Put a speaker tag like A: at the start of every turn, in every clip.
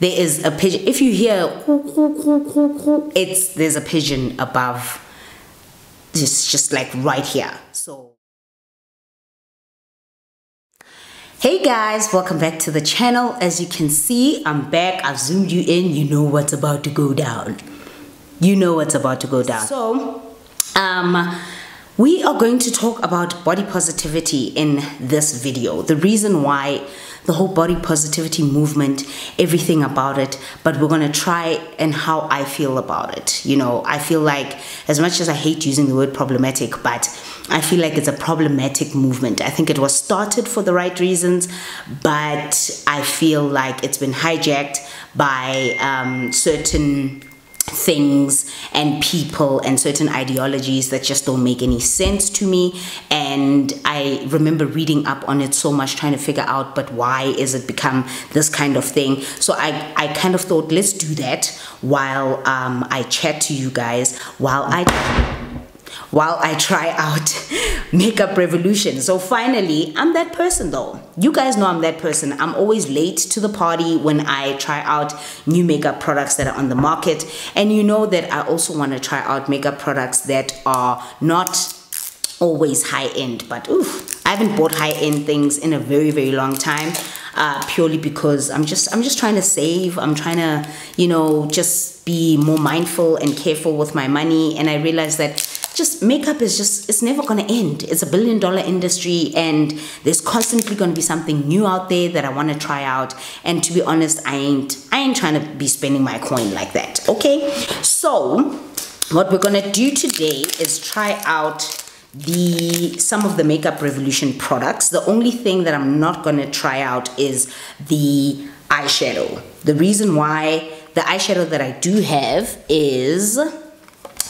A: there is a pigeon. If you hear, it's there's a pigeon above. It's just like right here. So. Hey guys, welcome back to the channel. As you can see, I'm back. I've zoomed you in. You know what's about to go down. You know what's about to go down. So, um, we are going to talk about body positivity in this video. The reason why the whole body positivity movement, everything about it, but we're going to try and how I feel about it. You know, I feel like as much as I hate using the word problematic, but I feel like it's a problematic movement. I think it was started for the right reasons, but I feel like it's been hijacked by um, certain things and people and certain ideologies that just don't make any sense to me. And i remember reading up on it so much trying to figure out but why is it become this kind of thing? So i i kind of thought let's do that while um, i chat to you guys while i while I try out Makeup Revolution. So finally, I'm that person though. You guys know I'm that person. I'm always late to the party when I try out new makeup products that are on the market. And you know that I also want to try out makeup products that are not always high end, but oof, I haven't bought high end things in a very, very long time. Uh, purely because I'm just I'm just trying to save. I'm trying to you know just be more mindful and careful with my money. And I realized that just makeup is just it's never going to end. It's a billion dollar industry and there's constantly going to be something new out there that i want to try out. And to be honest i ain't i ain't trying to be spending my coin like that okay? So what we're going to do today is try out the some of the makeup revolution products. The only thing that i'm not going to try out is the eyeshadow. The reason why the eyeshadow that i do have is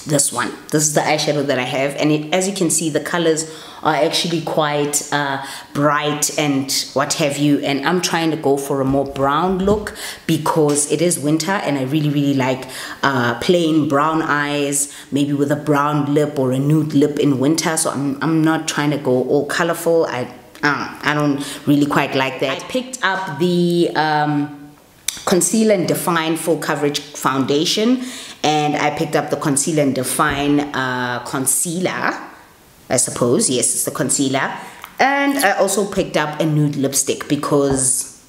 A: this one. This is the eyeshadow that I have and it, as you can see the colors are actually quite uh, bright and what have you and I'm trying to go for a more brown look because it is winter and I really really like uh, plain brown eyes maybe with a brown lip or a nude lip in winter so I'm, I'm not trying to go all colorful. I uh, I don't really quite like that. I picked up the um, conceal and define full coverage foundation. And I picked up the conceal and define uh, concealer I suppose. Yes it's the concealer. And I also picked up a nude lipstick because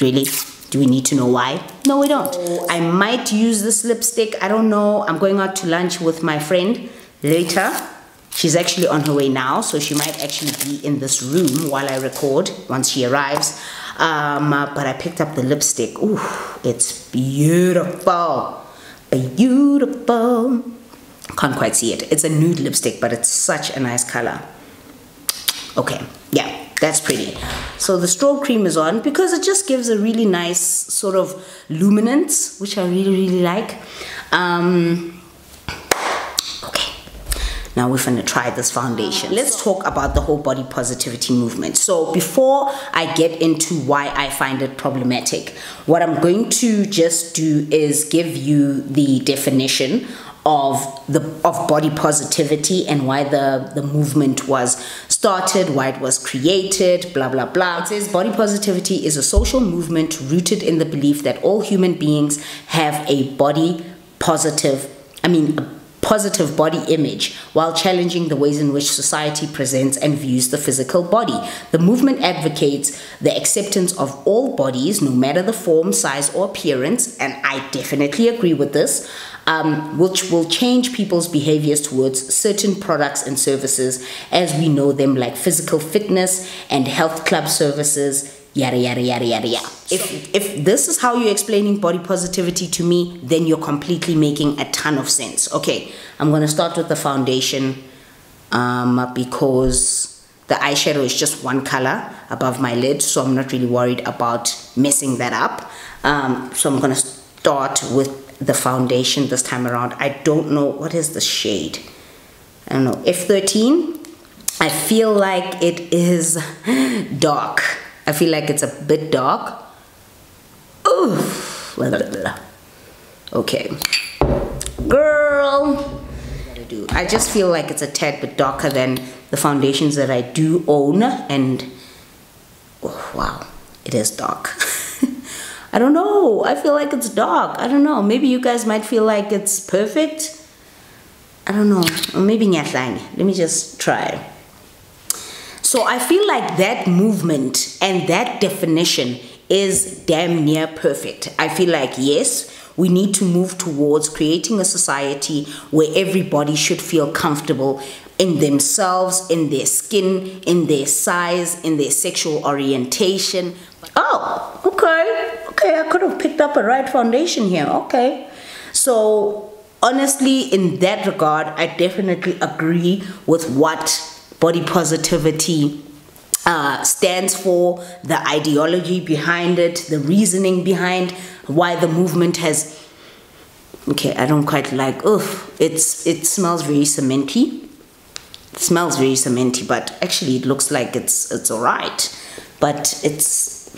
A: really do we need to know why? No we don't. I might use this lipstick. I don't know. I'm going out to lunch with my friend later. She's actually on her way now so she might actually be in this room while I record once she arrives um, uh, but I picked up the lipstick. Ooh, it's beautiful. Beautiful. Can't quite see it. It's a nude lipstick, but it's such a nice color. Okay, yeah, that's pretty. So the strobe cream is on because it just gives a really nice sort of luminance, which I really, really like. Um, now we're going to try this foundation. Let's talk about the whole body positivity movement. So before I get into why I find it problematic, what I'm going to just do is give you the definition of the of body positivity and why the the movement was started why it was created blah blah blah it says body positivity is a social movement rooted in the belief that all human beings have a body positive i mean positive body image while challenging the ways in which society presents and views the physical body. The movement advocates the acceptance of all bodies, no matter the form, size, or appearance, and I definitely agree with this, um, which will change people's behaviors towards certain products and services as we know them, like physical fitness and health club services yada yada yada yada yada. If if this is how you're explaining body positivity to me, then you're completely making a ton of sense. Okay, I'm gonna start with the foundation um, because the eyeshadow is just one color above my lid, so I'm not really worried about messing that up. Um, so I'm gonna start with the foundation this time around. I don't know what is the shade. I don't know F13. I feel like it is dark. I feel like it's a bit dark. Oof. Okay. Girl. I just feel like it's a tad bit darker than the foundations that I do own and oh, wow, it is dark. I don't know. I feel like it's dark. I don't know. Maybe you guys might feel like it's perfect. I don't know. Maybe nyatlang. Let me just try. So I feel like that movement and that definition is damn near perfect. I feel like yes, we need to move towards creating a society where everybody should feel comfortable in themselves, in their skin, in their size, in their sexual orientation. Oh, okay. Okay, I could have picked up a right foundation here. Okay. So, honestly, in that regard, I definitely agree with what body positivity uh, stands for, the ideology behind it, the reasoning behind why the movement has. Okay, I don't quite like. Oof, it's it smells very cementy. It smells very cementy, but actually it looks like it's it's alright. But it's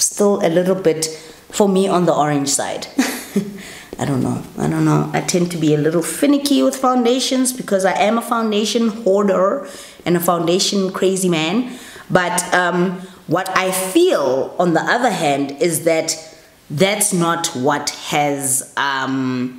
A: still a little bit for me on the orange side. I don't know. I don't know. I tend to be a little finicky with foundations because I am a foundation hoarder and a foundation crazy man. But um, what I feel, on the other hand, is that that's not what has um,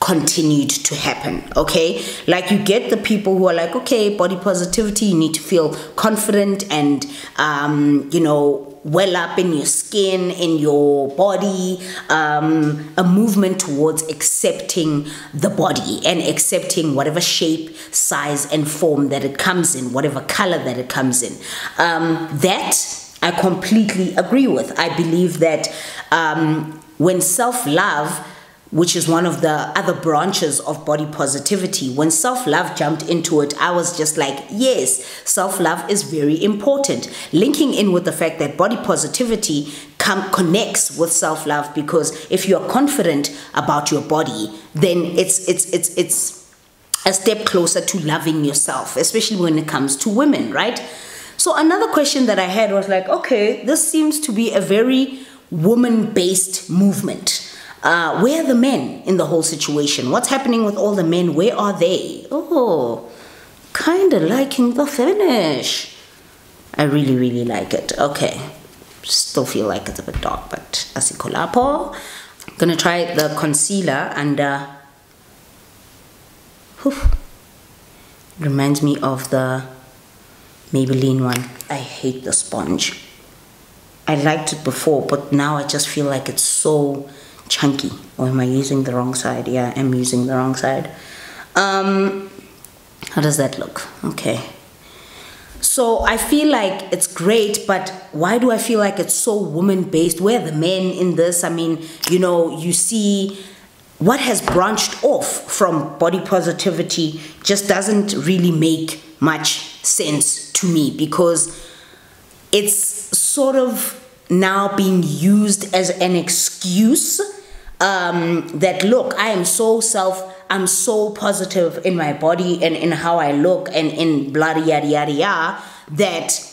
A: continued to happen. Okay, like you get the people who are like, okay, body positivity, you need to feel confident and um, you know well up in your skin, in your body, um, a movement towards accepting the body and accepting whatever shape, size, and form that it comes in, whatever color that it comes in. Um, that I completely agree with. I believe that um, when self love which is one of the other branches of body positivity. When self love jumped into it, I was just like, yes, self love is very important. Linking in with the fact that body positivity connects with self love because if you're confident about your body, then it's it's it's it's a step closer to loving yourself, especially when it comes to women, right? So another question that I had was like, okay, this seems to be a very woman based movement uh, where are the men in the whole situation? What's happening with all the men? Where are they? Oh, kind of liking the finish. I really, really like it. Okay. Still feel like it's a bit dark, but asikolapo. I'm gonna try the concealer under. Whew. Reminds me of the Maybelline one. I hate the sponge. I liked it before, but now I just feel like it's so chunky. Or am I using the wrong side? Yeah, I'm using the wrong side. Um, how does that look? Okay. So I feel like it's great, but why do I feel like it's so woman based? Where the men in this? I mean, you know, you see what has branched off from body positivity just doesn't really make much sense to me because it's sort of now being used as an excuse um, that look, I am so self, I'm so positive in my body and in how I look and in blah yada yada yada that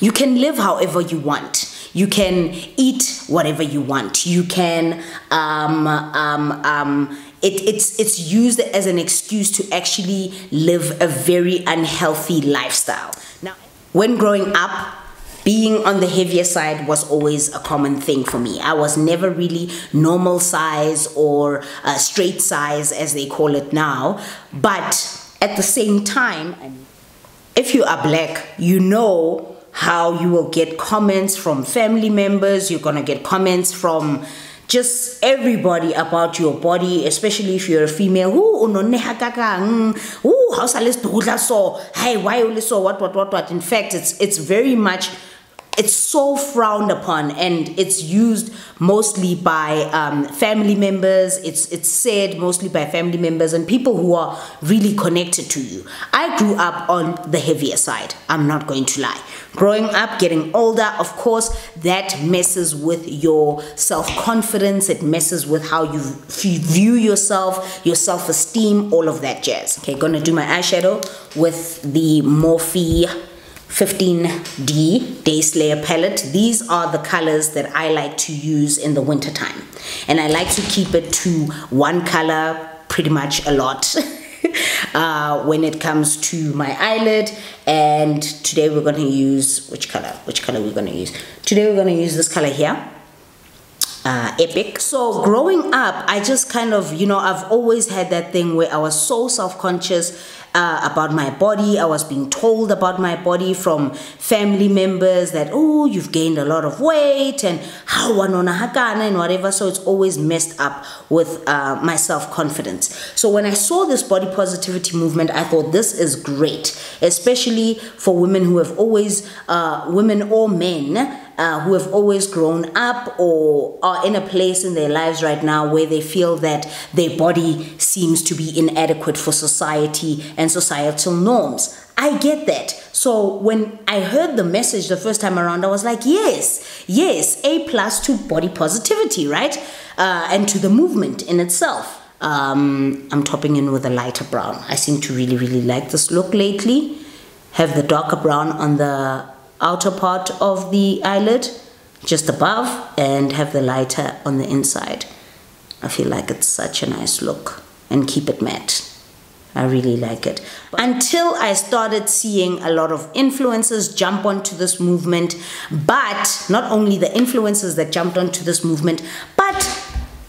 A: you can live however you want. You can eat whatever you want. You can um, um, um, it, it's it's used as an excuse to actually live a very unhealthy lifestyle. Now, when growing up, being on the heavier side was always a common thing for me. I was never really normal size or uh, straight size as they call it now. But at the same time, if you are black, you know how you will get comments from family members, you're gonna get comments from just everybody about your body, especially if you're a female. Ooh, Ooh, how so? Hey, why you so? What, what, what, what? In fact, it's it's very much it's so frowned upon and it's used mostly by um, family members. It's it's said mostly by family members and people who are really connected to you. I grew up on the heavier side. I'm not going to lie. Growing up getting older of course that messes with your self-confidence. It messes with how you view yourself your self-esteem all of that jazz. Okay gonna do my eyeshadow with the morphe 15D Day Slayer palette. These are the colors that I like to use in the winter time. And I like to keep it to one color pretty much a lot uh, when it comes to my eyelid. And today we're going to use, which color? Which color we're going to use? Today we're going to use this color here. uh, epic. So growing up, I just kind of, you know, I've always had that thing where I was so self-conscious uh, about my body. I was being told about my body from family members that, oh, you've gained a lot of weight and how wanona hakana and whatever. So it's always messed up with uh, my self-confidence. So when I saw this body positivity movement, I thought this is great, especially for women who have always, uh, women or men, uh, who have always grown up or are in a place in their lives right now where they feel that their body seems to be inadequate for society and societal norms. I get that. So when I heard the message the first time around, I was like, yes, yes, A plus to body positivity, right? Uh, and to the movement in itself. Um, I'm topping in with a lighter brown. I seem to really, really like this look lately. Have the darker brown on the outer part of the eyelid just above and have the lighter on the inside. I feel like it's such a nice look and keep it matte. I really like it. Until I started seeing a lot of influencers jump onto this movement, but not only the influencers that jumped onto this movement, but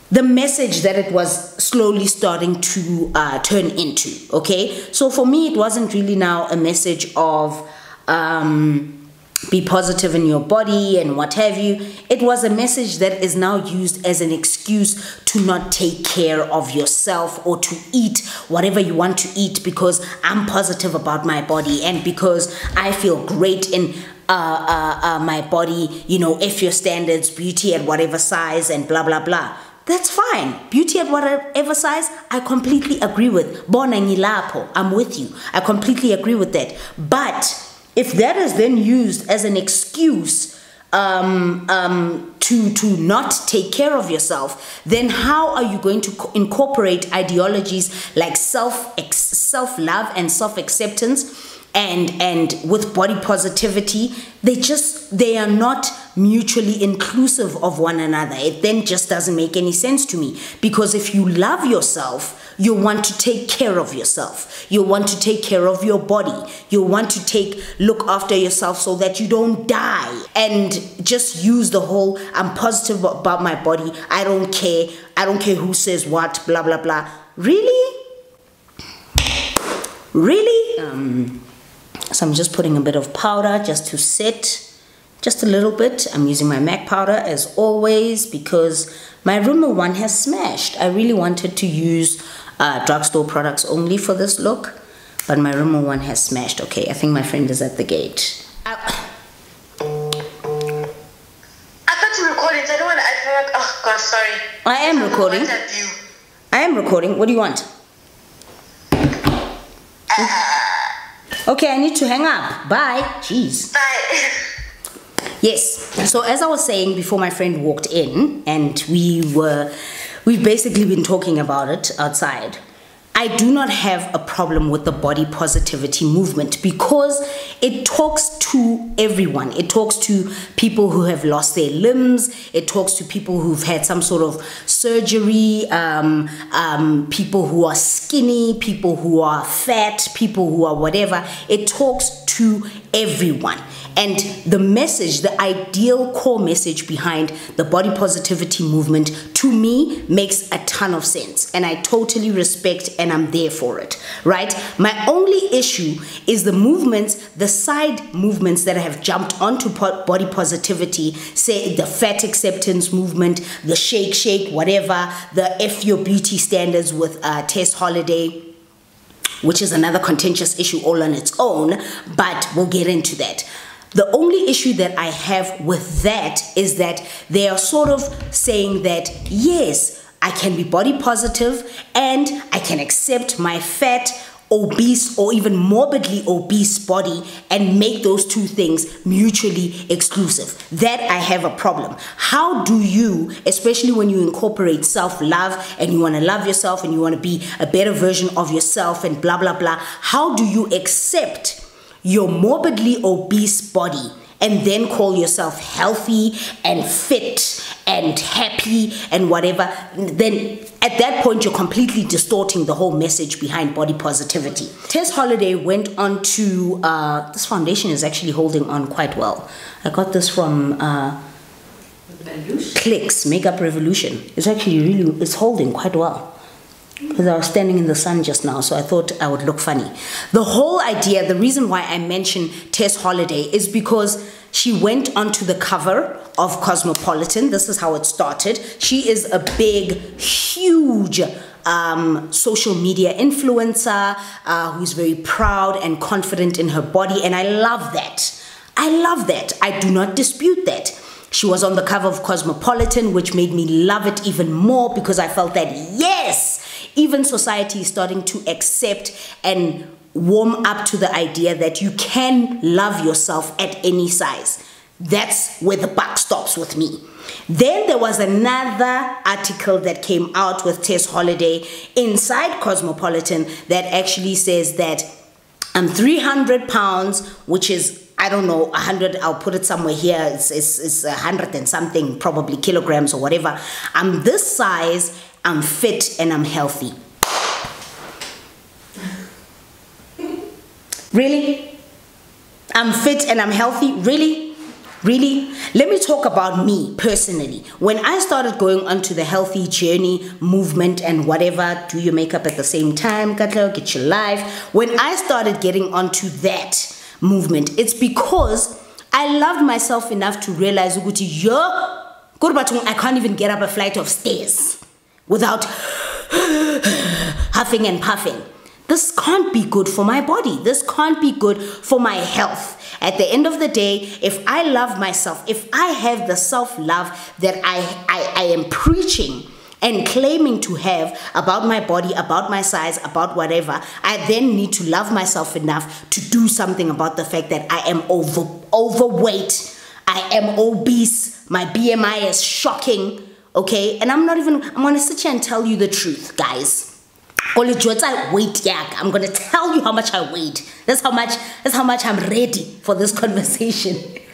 A: the message that it was slowly starting to uh, turn into. Okay, so for me, it wasn't really now a message of um, be positive in your body and what have you. It was a message that is now used as an excuse to not take care of yourself or to eat whatever you want to eat because I'm positive about my body and because I feel great in uh, uh, uh, my body, you know, if your standards, beauty at whatever size and blah, blah, blah. That's fine. Beauty at whatever size, I completely agree with. Bona I'm with you. I completely agree with that. But if that is then used as an excuse um, um, to to not take care of yourself, then how are you going to co- incorporate ideologies like self self love and self acceptance? And and with body positivity they just they are not mutually inclusive of one another it then just doesn't make any sense to me because if you love yourself you want to take care of yourself. You want to take care of your body. You want to take look after yourself so that you don't die and just use the whole I'm positive about my body. I don't care. I don't care who says what, blah blah blah. Really? Really? Um, so I'm just putting a bit of powder just to set just a little bit. I'm using my MAC powder as always because my Rimmel one has smashed. I really wanted to use uh, drugstore products only for this look, but my Rimmel one has smashed. Okay, I think my friend is at the gate.
B: I, I thought you recording, so I don't want to, I feel like, oh god, sorry.
A: I am recording. I am recording. What do you want? Uh, okay, I need to hang up. Bye. Jeez.
B: Bye.
A: Yes. So as I was saying before my friend walked in and we were We've basically been talking about it outside. I do not have a problem with the body positivity movement because it talks to everyone. It talks to people who have lost their limbs. It talks to people who've had some sort of surgery, um, um, people who are skinny, people who are fat, people who are whatever. It talks to everyone. And the message, the ideal core message behind the body positivity movement, to me, makes a ton of sense. And I totally respect and I'm there for it, right? My only issue is the movements, the side movements that have jumped onto body positivity, say the fat acceptance movement, the shake, shake, whatever, the F Your Beauty standards with uh, Tess Holliday which is another contentious issue all on its own, but we'll get into that. The only issue that I have with that is that they are sort of saying that, yes, I can be body positive and I can accept my fat, obese, or even morbidly obese body and make those two things mutually exclusive. That I have a problem. How do you, especially when you incorporate self love and you want to love yourself and you want to be a better version of yourself and blah, blah, blah, how do you accept? Your morbidly obese body and then call yourself healthy and fit and happy and whatever, then at that point you're completely distorting the whole message behind body positivity. Tess Holliday went on to, uh, this foundation is actually holding on quite well. I got this from uh, Clicks Makeup Revolution. It's actually really it's holding quite well. Because I was standing in the sun just now, so I thought I would look funny. The whole idea, the reason why I mention Tess Holliday is because she went onto the cover of Cosmopolitan. This is how it started. She is a big, huge um, social media influencer uh, who's very proud and confident in her body, and I love that. I love that. I do not dispute that. She was on the cover of Cosmopolitan, which made me love it even more because I felt that, yes, even society is starting to accept and warm up to the idea that you can love yourself at any size. That's where the buck stops with me. Then there was another article that came out with Tess Holliday inside Cosmopolitan that actually says that um, I'm 300 pounds, which is I don't know, 100, I'll put it somewhere here, it's, it's, it's 100 and something, probably kilograms or whatever. I'm this size, I'm fit, and I'm healthy. Really? I'm fit and I'm healthy? Really? Really? Let me talk about me personally. When I started going onto the healthy journey movement and whatever, do your makeup at the same time, get your life. When I started getting onto that movement, it's because I loved myself enough to realize, yo, I can't even get up a flight of stairs without huffing and puffing. This can't be good for my body. This can't be good for my health. At the end of the day, if I love myself, if I have the self love that I, I, I am preaching, and claiming to have about my body, about my size, about whatever, I then need to love myself enough to do something about the fact that I am over overweight, I am obese, my BMI is shocking, okay? And I'm not even I'm gonna sit here and tell you the truth, guys. weight yak. I'm gonna tell you how much I weighed. That's how much that's how much I'm ready for this conversation.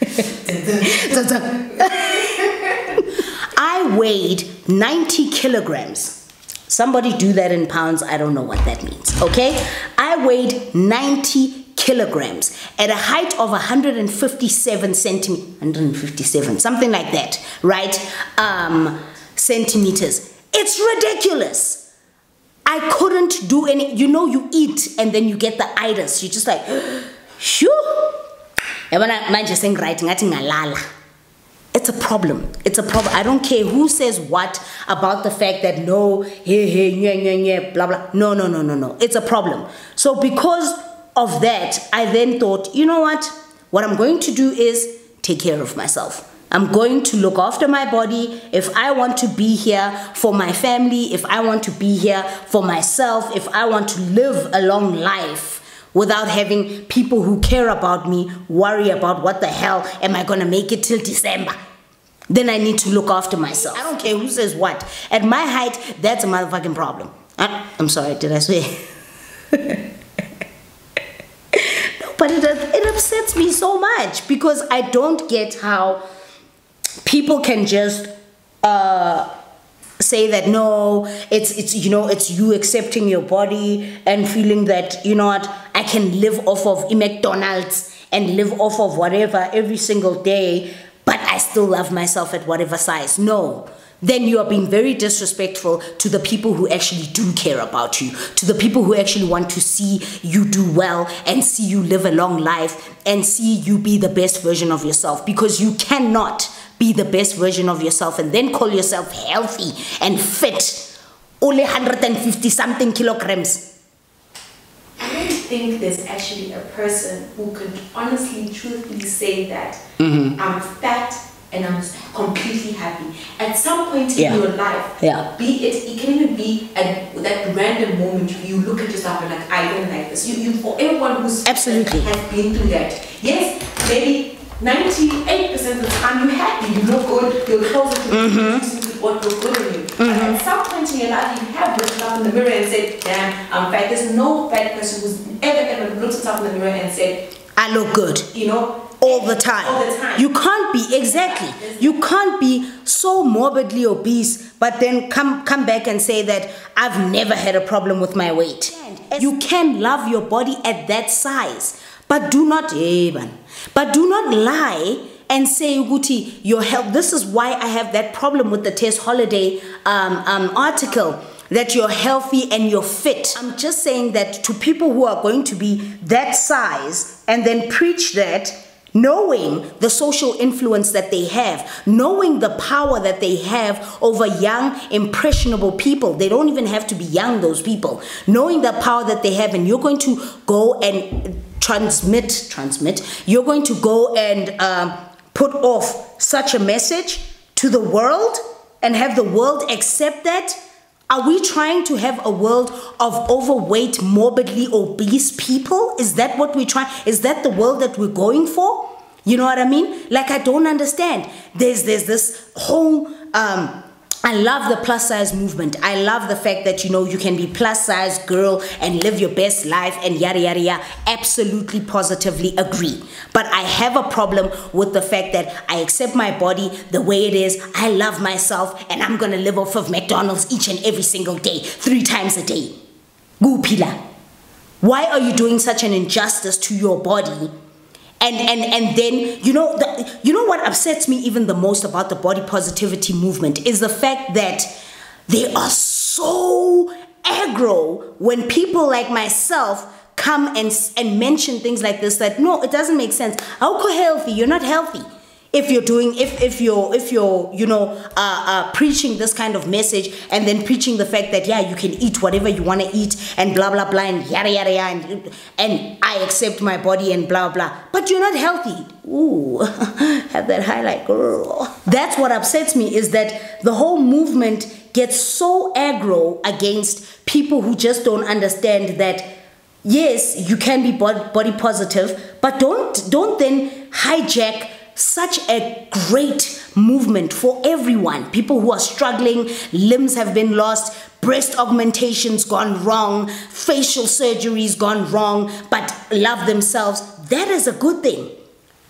A: I weighed 90 kilograms. Somebody do that in pounds, I don't know what that means, okay? I weighed 90 kilograms at a height of 157 centimeters, 157, something like that, right? Um, centimeters. It's ridiculous. I couldn't do any, you know, you eat and then you get the itis. You're just like, shoo. Yabona manje sengiright ngathi ngalala. It's a problem. It's a problem. I don't care who says what about the fact that no, hey, hey, yeah, yeah, yeah, blah, blah. No, no, no, no, no. It's a problem. So because of that, I then thought, you know what? What I'm going to do is take care of myself. I'm going to look after my body. If I want to be here for my family, if I want to be here for myself, if I want to live a long life without having people who care about me worry about what the hell am I going to make it till December, then I need to look after myself. I don't care who says what. At my height, that's a motherfucking problem. I, I'm sorry, did I swear? no, but it, it upsets me so much because I don't get how people can just uh, say that no it's it's you know it's you accepting your body and feeling that you know what i can live off of mcdonald's and live off of whatever every single day but i still love myself at whatever size. No. Then you are being very disrespectful to the people who actually do care about you, to the people who actually want to see you do well and see you live a long life and see you be the best version of yourself because you cannot be the best version of yourself and then call yourself healthy and fit. Only 150 something kilograms.
C: I don't think there's actually a person who could honestly, truthfully say that mm-hmm. I'm fat and I'm completely happy. At some point in yeah. your life,
A: yeah.
C: be it, it can even be at that random moment you look at yourself and like, I don't like this. You, you for everyone who's
A: absolutely
C: has been through that. Yes, maybe 98% of the time you're happy, you look good, your clothes are mm-hmm. what look good on you. Mm-hmm. at some point in your life, you have looked up in the mirror and said, damn, I'm fat. There's no fat person who's ever, ever looked himself in the mirror and said,
A: I look good.
C: You know?
A: All the time.
C: All the time.
A: You can't be, exactly. You can't be so morbidly obese, but then come, come back and say that I've never had a problem with my weight. You can love your body at that size. But do not, even, but do not lie and say Uguti, your health. This is why I have that problem with the Tess Holliday um, um, article that you're healthy and you're fit. I'm just saying that to people who are going to be that size and then preach that, knowing the social influence that they have, knowing the power that they have over young, impressionable people. They don't even have to be young, those people. Knowing the power that they have, and you're going to go and transmit, transmit, you're going to go and um, put off such a message to the world and have the world accept that are we trying to have a world of overweight, morbidly obese people? Is that what we're trying? Is that the world that we're going for? You know what I mean? Like I don't understand. There's there's this whole um I love the plus size movement. I love the fact that you know you can be plus size girl and live your best life and yada yada yada. Absolutely positively agree. But I have a problem with the fact that I accept my body the way it is. I love myself and I'm gonna live off of McDonald's each and every single day, three times a day. Gupila. Why are you doing such an injustice to your body and and and then you know the, you know what upsets me even the most about the body positivity movement is the fact that they are so aggro when people like myself come and and mention things like this that no it doesn't make sense. How healthy you're not healthy if you're doing if if you're if you're you know uh, uh, preaching this kind of message and then preaching the fact that yeah you can eat whatever you want to eat and blah blah blah and yada yada yada and, and I accept my body and blah blah but you're not healthy. Ooh have that highlight girl. That's what upsets me is that the whole movement gets so aggro against people who just don't understand that yes you can be body positive but don't don't then hijack such a great movement for everyone. People who are struggling, limbs have been lost, breast augmentations gone wrong, facial surgeries gone wrong, but love themselves. That is a good thing.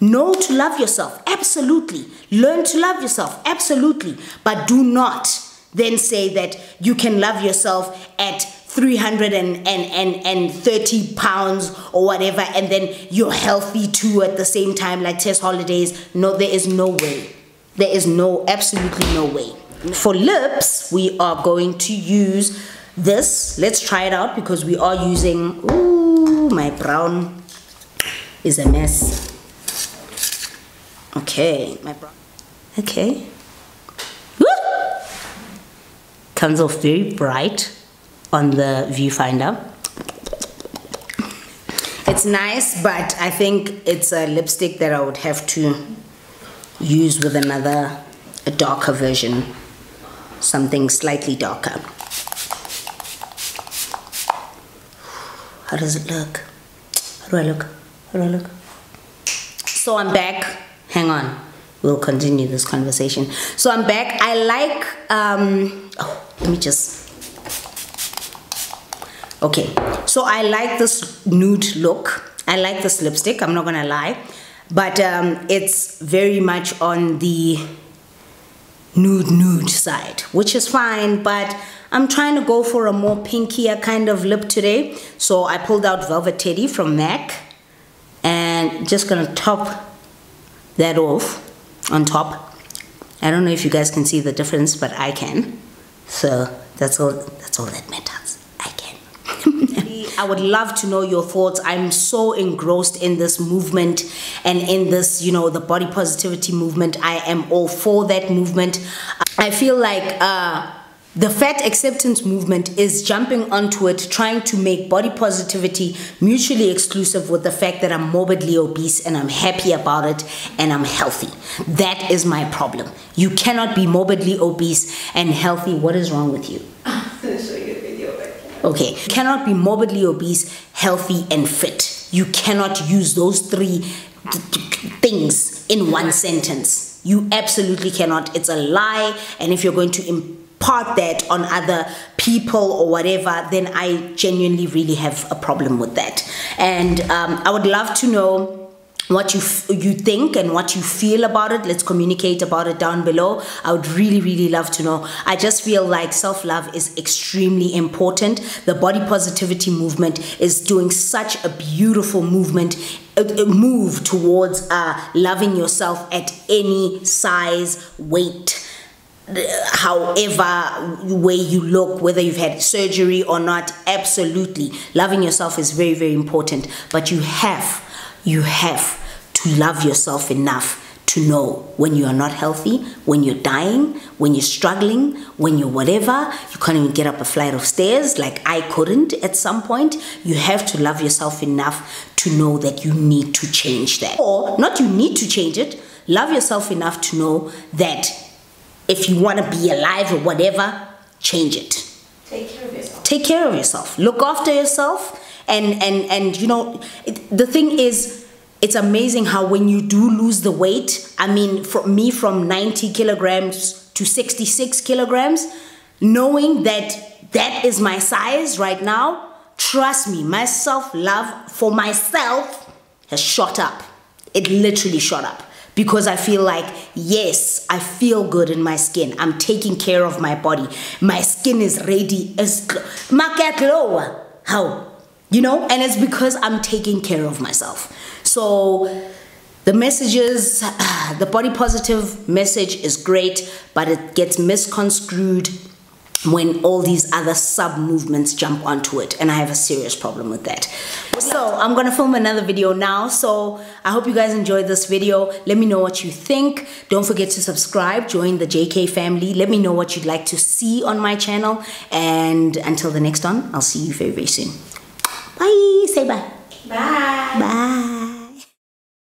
A: Know to love yourself, absolutely. Learn to love yourself, absolutely. But do not then say that you can love yourself at 330 pounds or whatever and then you're healthy too at the same time like Tess Hollidays. No there is no way. There is no absolutely no way. For lips we are going to use this. Let's try it out because we are using ooh my brown is a mess. Okay my brown. Okay. Comes off very bright on the viewfinder. It's nice, but I think it's a lipstick that I would have to use with another, a darker version, something slightly darker. How does it look? How do I look? How do I look? So I'm back. Hang on. We'll continue this conversation. So I'm back. I like, um, oh, let me just Okay, so I like this nude look. I like this lipstick, I'm not gonna lie. But um, it's very much on the nude nude side, which is fine, but I'm trying to go for a more pinkier kind of lip today. So I pulled out Velvet Teddy from MAC and just gonna top that off on top. I don't know if you guys can see the difference, but I can. So that's all, that's all that matters. I would love to know your thoughts. I'm so engrossed in this movement and in this, you know, the body positivity movement. I am all for that movement. I feel like uh, the fat acceptance movement is jumping onto it, trying to make body positivity mutually exclusive with the fact that I'm morbidly obese and I'm happy about it and I'm healthy. That is my problem. You cannot be morbidly obese and healthy. What is wrong with you? Okay, you cannot be morbidly obese, healthy, and fit. You cannot use those three things in one sentence. You absolutely cannot. It's a lie. And if you're going to impart that on other people or whatever, then I genuinely really have a problem with that. And um, I would love to know what you you think and what you feel about it let's communicate about it down below. I would really really love to know. I just feel like self-love is extremely important. The body positivity movement is doing such a beautiful movement move towards uh, loving yourself at any size weight however way you look whether you've had surgery or not absolutely. Loving yourself is very very important. But you have you have to love yourself enough to know when you are not healthy, when you're dying, when you're struggling, when you're whatever, you can't even get up a flight of stairs like I couldn't at some point. You have to love yourself enough to know that you need to change that. Or, not you need to change it, love yourself enough to know that if you want to be alive or whatever, change it.
C: Take care of yourself.
A: Take care of yourself. Look after yourself. And, and, and you know, it, the thing is, it's amazing how when you do lose the weight, I mean, for me from 90 kilograms to 66 kilograms, knowing that that is my size right now, trust me, my self love for myself has shot up. It literally shot up because I feel like, yes, I feel good in my skin. I'm taking care of my body. My skin is ready. As market lower. How? You know, and it's because I'm taking care of myself. So the messages, the body positive message is great, but it gets misconstrued when all these other sub movements jump onto it and i have a serious problem with that. So i'm gonna film another video now. So i hope you guys enjoyed this video. Let me know what you think. Don't forget to subscribe. Join the jk family. Let me know what you'd like to see on my channel. And until the next one i'll see you very very soon bye. Say bye.
C: Bye.
A: bye